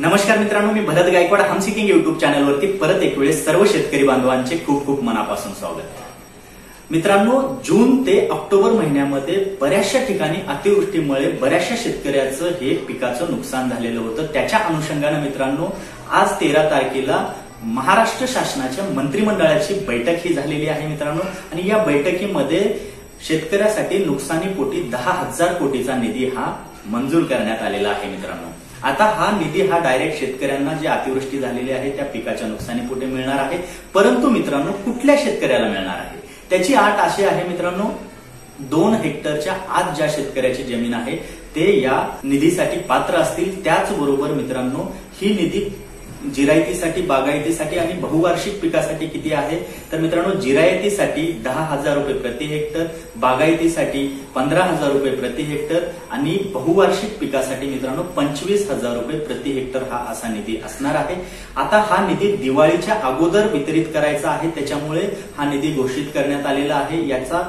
नमस्कार मित्रांनो मी भरत गायकवाड. हम सिकिंग युट्यूब चॅनलवरती परत एक वेळेस सर्व शेतकरी बांधवांचे खूप खूप मनापासून स्वागत. मित्रांनो जून ते ऑक्टोबर महिन्यामध्ये बऱ्याचशा ठिकाणी अतिवृष्टीमुळे बऱ्याचशा शेतकऱ्याचं हे पिकाचं नुकसान झालेलं होतं. त्याच्या अनुषंगानं मित्रांनो आज तेरा तारखेला महाराष्ट्र शासनाच्या मंत्रिमंडळाची बैठक ही झालेली आहे मित्रांनो. आणि या बैठकीमध्ये शेतकऱ्यासाठी नुकसानीपोटी दहा हजार कोटीचा निधी हा मंजूर करण्यात आलेला आहे मित्रांनो. आता हा निधी हा डायरेक्ट शेतकऱ्यांना जी अतिवृष्टी झालेली आहे त्या पिकाच्या नुकसानीपुढे मिळणार आहे. परंतु मित्रांनो कुठल्या शेतकऱ्याला मिळणार आहे? त्याची आट अशी आहे मित्रांनो दोन हेक्टरच्या आत ज्या शेतकऱ्याची जमीन आहे ते या निधीसाठी पात्र असतील. त्याचबरोबर मित्रांनो ही निधी जिरायतीसाठी बागायतीसाठी आणि बहुवार्षिक पिकासाठी किती आहे? तर मित्रांनो जिरायतीसाठी दहा हजार रुपये प्रति हेक्टर बागायतीसाठी पंधरा हजार रुपये प्रति हेक्टर आणि बहुवार्षिक पिकासाठी मित्रांनो पंचवीस हजार रुपये प्रति हेक्टर हा असा निधी असणार आहे. आता हा निधी दिवाळीच्या अगोदर वितरित करायचा आहे त्याच्यामुळे हा निधी घोषित करण्यात आलेला आहे. याचा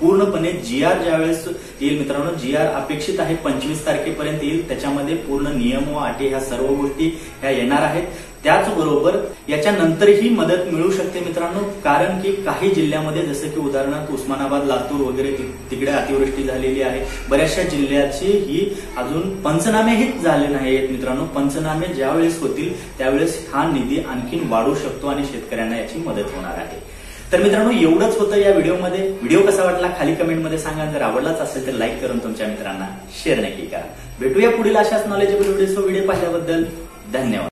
पूर्णपणे जी आर ज्यावेळेस येईल मित्रांनो जी आर अपेक्षित आहे पंचवीस तारखेपर्यंत येईल. त्याच्यामध्ये पूर्ण नियम व अटी ह्या सर्व गोष्टी ह्या येणार आहेत. त्याचबरोबर याच्यानंतरही मदत मिळू शकते मित्रांनो कारण की काही जिल्ह्यामध्ये जसं की उदाहरणार्थ उस्मानाबाद लातूर वगैरे तिकडे अतिवृष्टी झालेली आहे. बऱ्याचशा जिल्ह्याची ही अजून पंचनामेही झाले नाहीत मित्रांनो. पंचनामे ज्यावेळेस होतील त्यावेळेस हा निधी आणखीन वाढू शकतो आणि शेतकऱ्यांना याची मदत होणार आहे. तर मित्रांनो एवढंच होतं या व्हिडिओमध्ये. व्हिडिओ कसा वाटला खाली कमेंटमध्ये सांगा. जर आवडलाच असेल तर लाईक करून तुमच्या मित्रांना शेअर नक्की करा. भेटूया पुढील अशाच नॉलेजेबल व्हिडिओ व्हिडिओ पाहिल्याबद्दल. धन्यवाद.